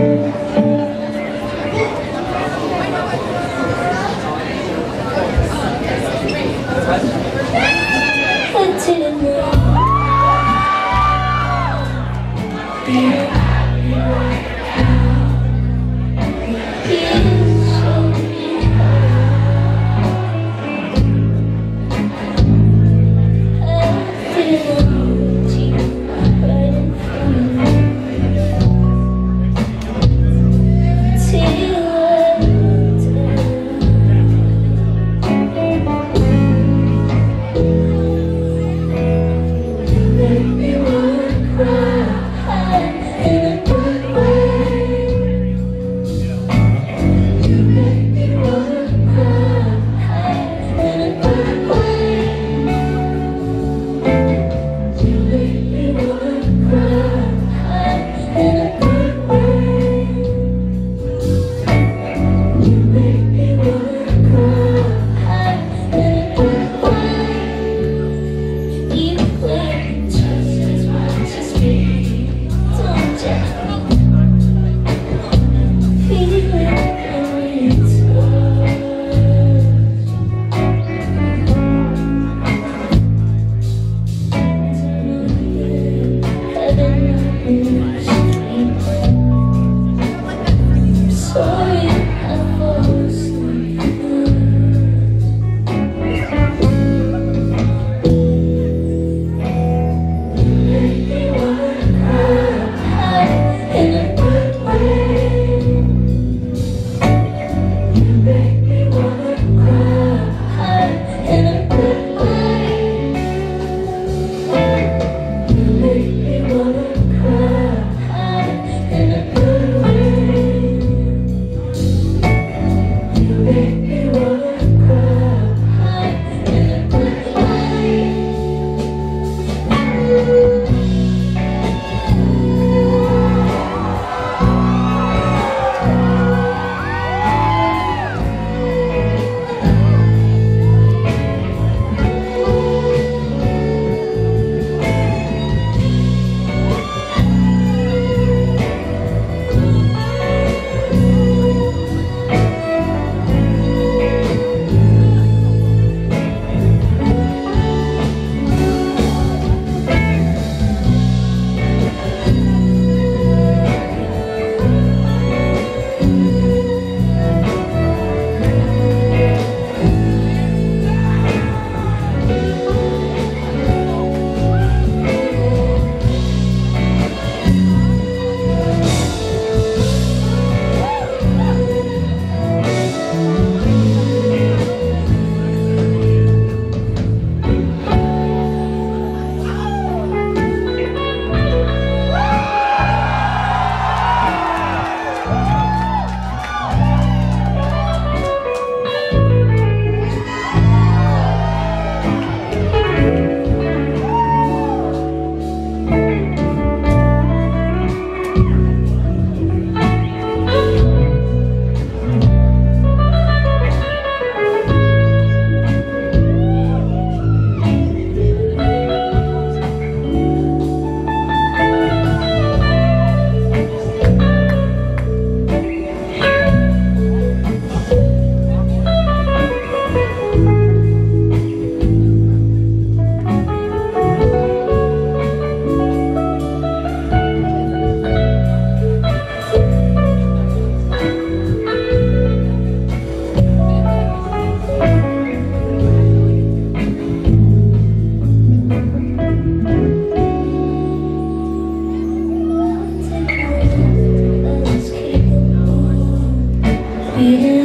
Thank So. Yeah.